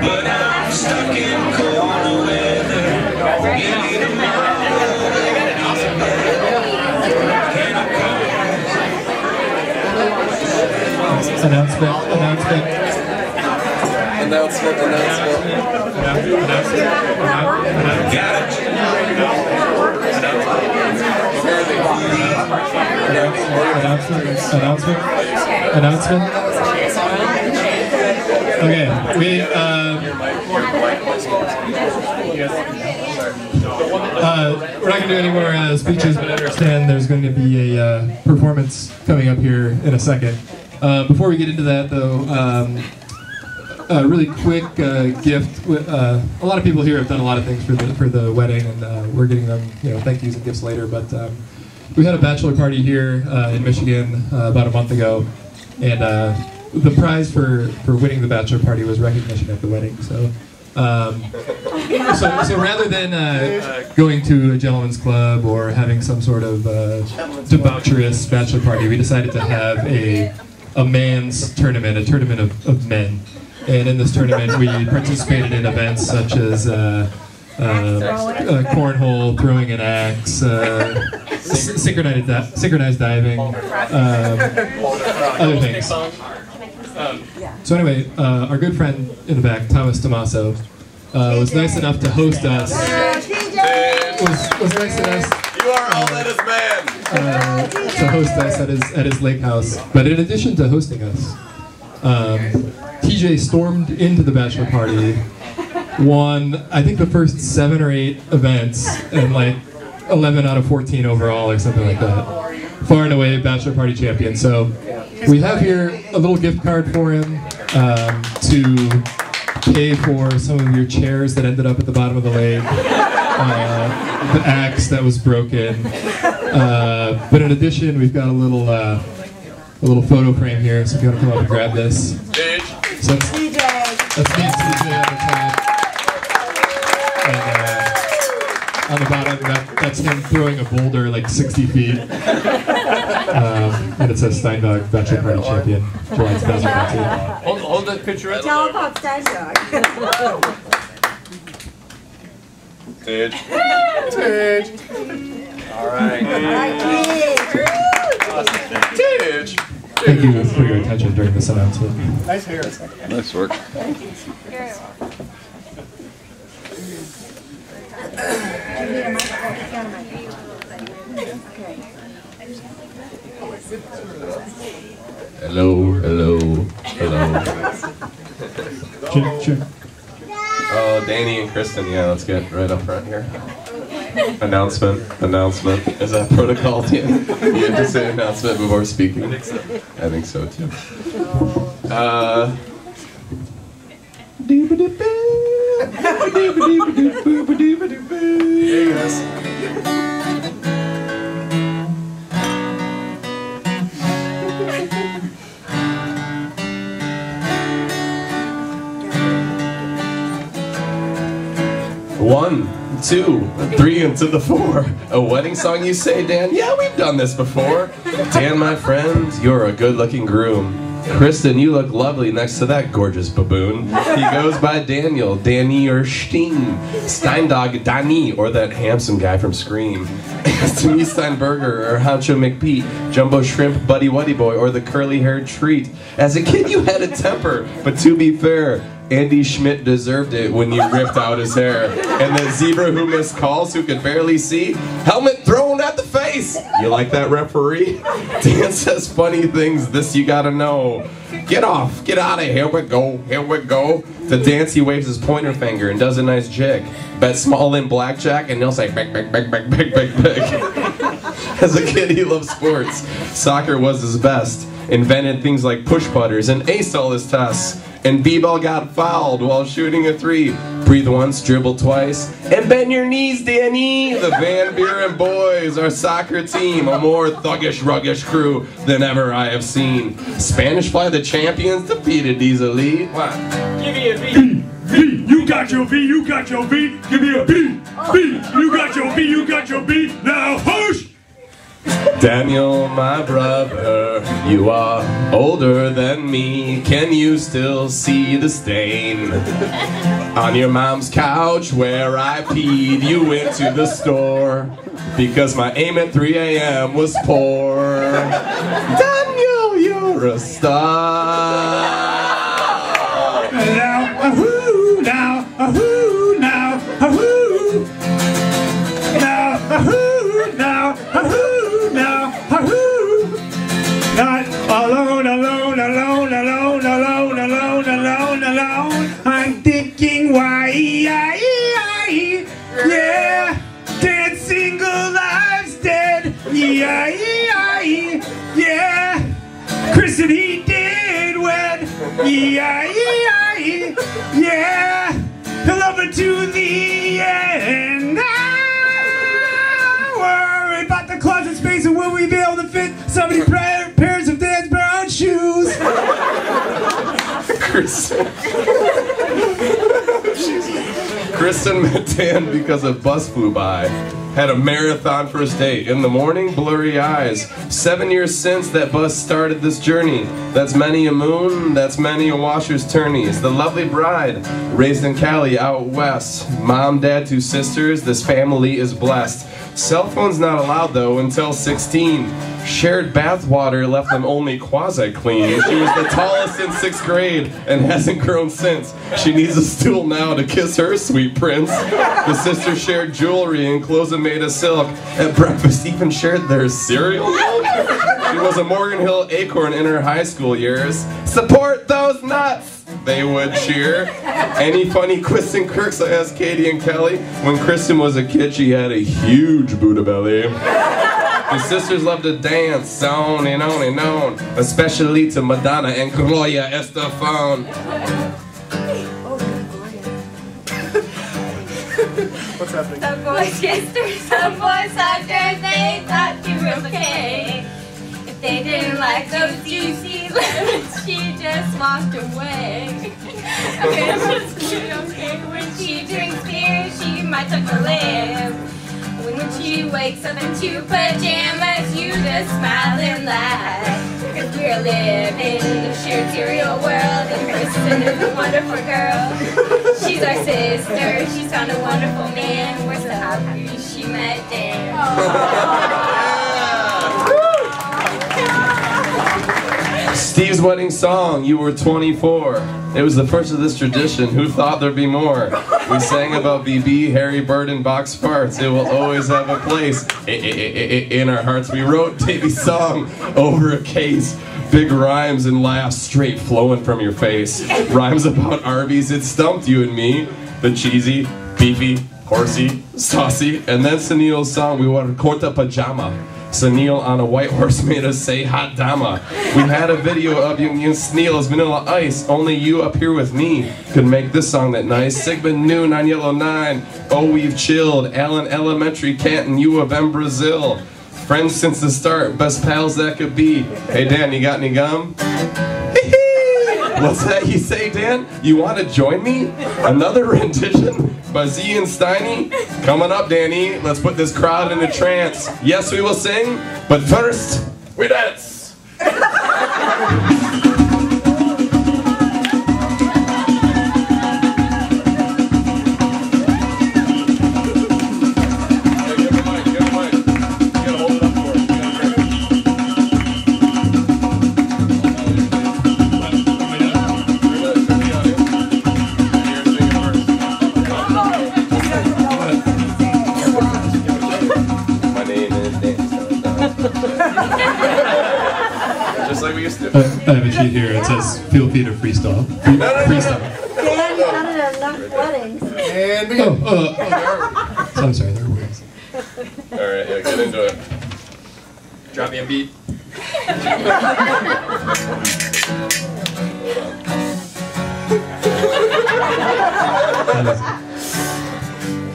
But I'm stuck in cold weather Give me the money Can I come? Announcement, announcement. Announcement, announcement. Announcement, announcement, announcement. Okay, we, uh, uh, we're not gonna do any more uh, speeches, but I understand there's going to be a uh, performance coming up here in a second. Uh, before we get into that, though, um, a really quick uh, gift. A lot of people here have done a lot of things for the for the wedding, and we're getting them, you know, thank yous and gifts later. But um, we had a bachelor party here in Michigan about a month ago, and the prize for for winning the bachelor party was recognition at the wedding. So. Um, so, so rather than uh, going to a gentleman's club or having some sort of uh, debaucherous bachelor party, we decided to have a a man's tournament, a tournament of, of men. And in this tournament, we participated in events such as uh, uh, cornhole, throwing an axe, uh, synchronized, di- synchronized diving, um, other things. So anyway, uh, our good friend in the back, Thomas Tomaso, uh, was nice enough to host us. Was, was nice enough You are all that is man. uh, to host us at his at his lake house. But in addition to hosting us, um, TJ stormed into the bachelor party, won I think the first seven or eight events, and like 11 out of 14 overall or something like that. Far and away bachelor party champion. So we have here a little gift card for him um, to pay for some of your chairs that ended up at the bottom of the lake. Uh, the axe that was broken. Uh, but in addition, we've got a little uh, a little photo frame here. So if you want to come up and grab this, so that's, that's me and TJ on the top, on the bottom that, that's him throwing a boulder like 60 feet, um, and it says Steindog Bachelor Party Champion, July 2019. Hold, hold that picture at Tell about Stein Dog. Stage. Stage. All right. Stage. Thank you for your attention during this announcement. Nice hair. Nice work. Hello, hello, hello. Sure, sure. Oh, Danny and Kristen, yeah, let's get right up front here. Announcement, announcement. Is that protocol? Yeah. You have to say announcement before speaking. I think so. too. Uh. There. One, two, three, and to the four. A wedding song, you say, Dan? Yeah, we've done this before. Dan, my friend, you're a good looking groom. Kristen, you look lovely next to that gorgeous baboon. He goes by Daniel, Danny or Steen, Steindog, Danny, or that handsome guy from Scream. me, Steinberger, or Hancho McPete, Jumbo Shrimp, Buddy Wuddy Boy, or the curly haired treat. As a kid, you had a temper, but to be fair, Andy Schmidt deserved it when you ripped out his hair. And the zebra who missed calls, who could barely see, helmet thrown at the face. You like that referee? Dan says funny things, this you gotta know. Get off, get out of here, we go, here we go. To dance, he waves his pointer finger and does a nice jig. Bet small in blackjack, and he'll say, big, big, big, big, big, big, big. As a kid, he loved sports. Soccer was his best. Invented things like push putters and aced all his tests. And B-ball got fouled while shooting a three. Breathe once, dribble twice, and bend your knees, Danny. The Van Buren boys, our soccer team, a more thuggish, ruggish crew than ever I have seen. Spanish fly the champions defeated easily. Wow. V, V, you got your V, you got your V, give me a B. B, you got your B, you got your B. Now, hush! Daniel, my brother, you are older than me. Can you still see the stain? On your mom's couch where I peed, you went to the store because my aim at 3 a.m. was poor. Daniel, you're a star. Able to fit so many pra- pairs of Dan Brown shoes? Kristen. Kristen met because a bus flew by. Had a marathon first date. In the morning, blurry eyes. Seven years since that bus started this journey. That's many a moon, that's many a washer's tourneys. The lovely bride, raised in Cali out west. Mom, dad, two sisters, this family is blessed. Cell phones not allowed though until 16. Shared bathwater left them only quasi clean. She was the tallest in sixth grade and hasn't grown since. She needs a stool now to kiss her sweet prince. The sisters shared jewelry and clothes made of silk. At breakfast, even shared their cereal milk. She was a Morgan Hill acorn in her high school years. Support those nuts! They would cheer. Any funny quists and quirks? I asked Katie and Kelly. When Kristen was a kid, she had a huge Buddha belly. The sisters loved to dance, on and on and on, especially to Madonna and Gloria Estefan. What's happening? The boys kissed her, some boys hugged her, they thought she was okay. If they didn't like those juicy she just walked away. Okay, okay, when she drinks beer, she might tuck her lip. When, she wakes up in two pajamas, you just smile and laugh. Cause we're living in the shared cereal world, and Kristen is a wonderful girl. She's our sister, she's found a wonderful man. We're so happy she met Dan. Steve's wedding song, You Were 24. It was the first of this tradition. Who thought there'd be more? We sang about BB, Harry Bird, and box farts. It will always have a place in our hearts. We wrote Davey's song over a case. Big rhymes and laughs straight flowing from your face. Rhymes about Arby's, it stumped you and me. The cheesy, beefy, horsey, saucy, and then Sunil's song, we wore Corta Pajama. Sunil on a white horse made us say hot dama. We had a video of you and as Vanilla Ice. Only you up here with me could make this song that nice. Sigmund Noon on Yellow 9. Oh, we've chilled. Allen Elementary, Canton, U of M, Brazil. Friends since the start, best pals that could be. Hey Dan, you got any gum? What's that you say, Dan? You want to join me? Another rendition by Z and Steiny? Coming up, Danny. Let's put this crowd in a trance. Yes, we will sing, but first, we dance. I have a sheet here. It says feel free to freestyle. Free- no, no, no. freestyle. Dan counted enough weddings. Oh, uh, oh, I'm sorry, there were words. Alright, yeah, get into it. Drop me a beat.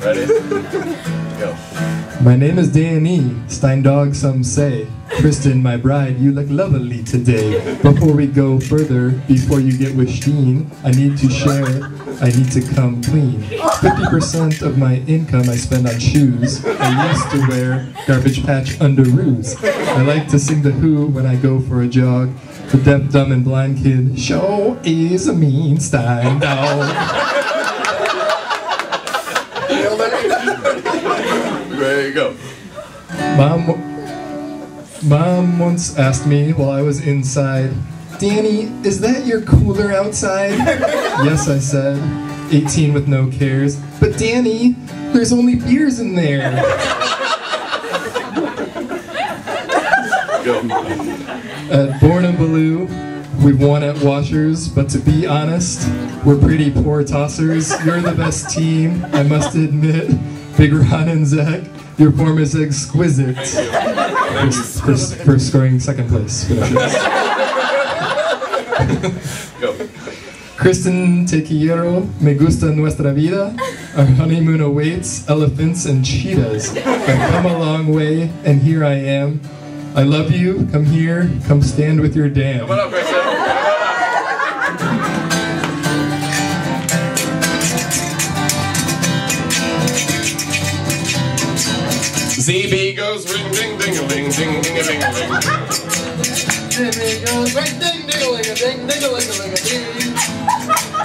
Ready? Go. My name is Danny, Steindog, some say. Kristen, my bride, you look lovely today. Before we go further, before you get with Steen, I need to share, I need to come clean. 50% of my income I spend on shoes. I used to wear garbage patch underoos. I like to sing the Who when I go for a jog. The deaf, dumb, and blind kid show is a mean Steindog. There you go. Mom, Mom once asked me while I was inside, Danny, is that your cooler outside? yes, I said, 18 with no cares. But Danny, there's only beers in there. At Born and Baloo, we've won at Washers, but to be honest, we're pretty poor tossers. You're the best team, I must admit. Big Ron and Zach, your form is exquisite. For, for, for scoring second place. Go. Kristen Te Quiero, Me Gusta Nuestra Vida. Our honeymoon awaits elephants and cheetahs. I've come a long way, and here I am. I love you. Come here. Come stand with your dam. ZB goes ring ding ding a ling ding ding a ling a ling. ZB goes ring ding ding a ling a ding ding a ling a ding.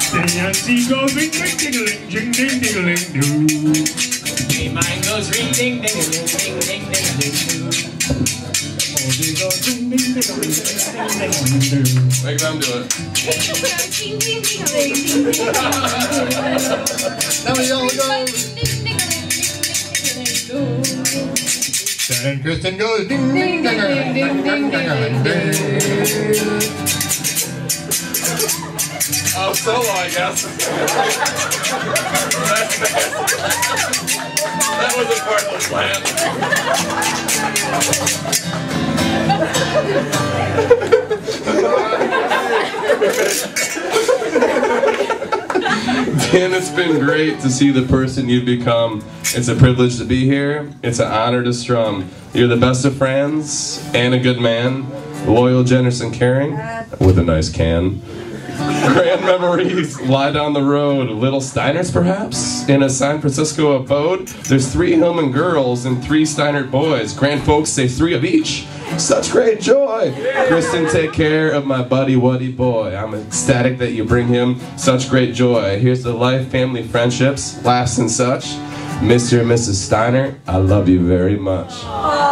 T N C goes ring ding ding a ling ding ding a ling do. C goes ring ding ding a ling ding ding ding a ling do. B mine goes ring ding ding a ling ding ding ding a ling do. Make them do it. now we all go. And Kristen goes ding ding ding ding ding ding ding ding. Oh, solo, I guess. that wasn't part of the plan. Dan, it's been great to see the person you've become. It's a privilege to be here. It's an honor to strum. You're the best of friends and a good man. Loyal, generous, and caring. With a nice can. Grand memories lie down the road. Little Steinerts, perhaps? In a San Francisco abode? There's three Hillman girls and three Steinert boys. Grand folks say three of each. Such great joy. Kristen, take care of my buddy Waddy boy. I'm ecstatic that you bring him such great joy. Here's the life, family, friendships, laughs, and such. Mr. and Mrs. Steinert, I love you very much. I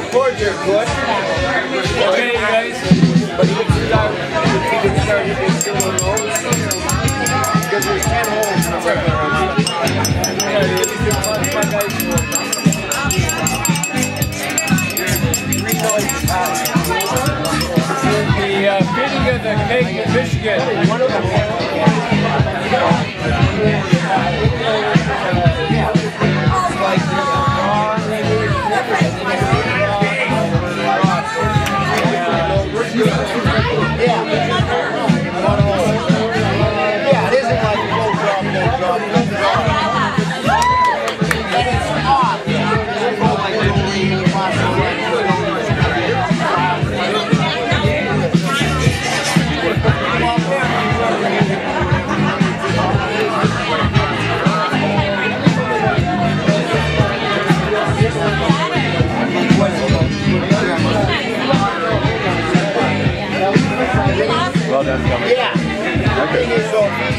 The good. Okay, guys. But you can start. You can start hitting single notes. Because record. Yeah, you can punch my guys. The uh, of the cake in Michigan.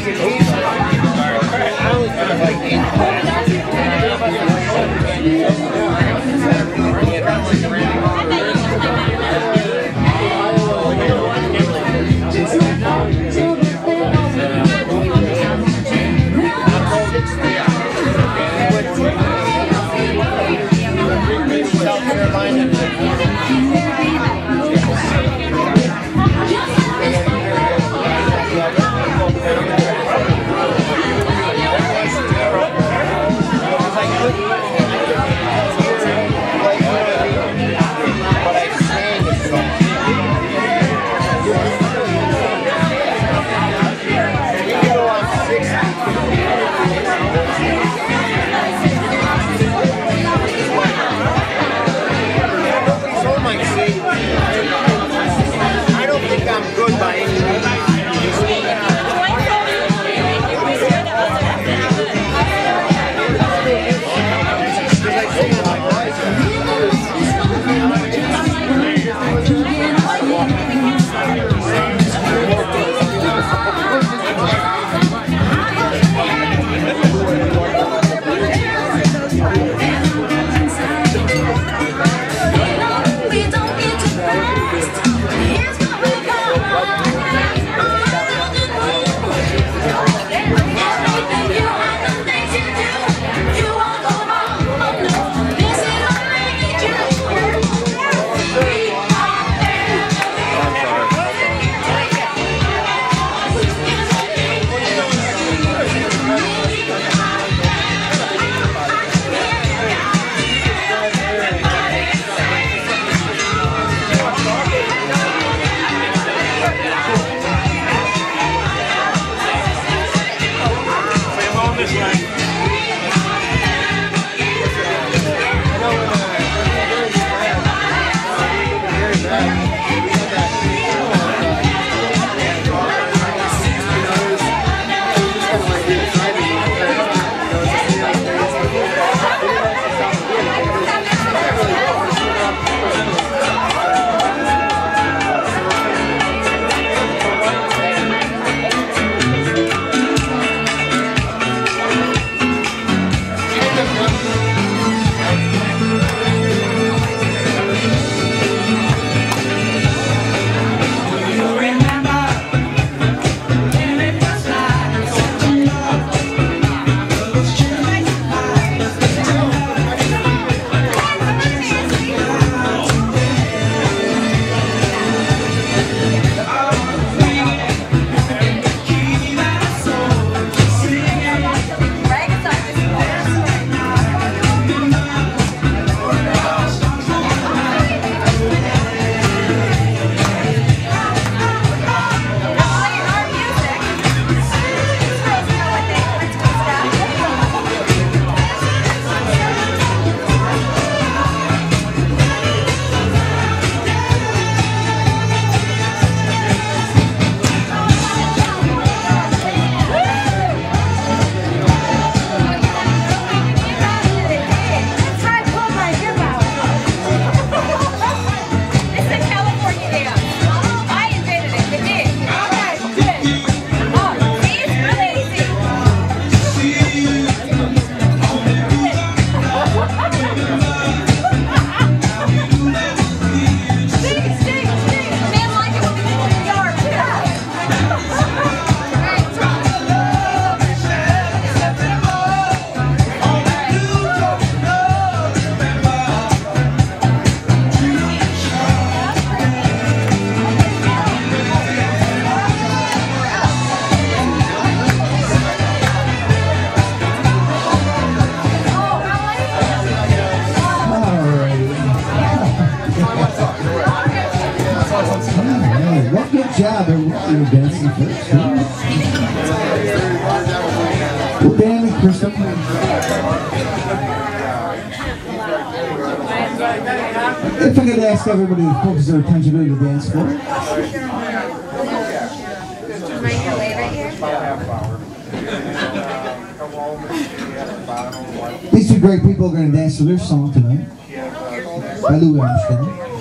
Oh. if I could ask everybody to focus their attention on the dance floor. These two great people are going to dance to their song tonight by Louis Armstrong.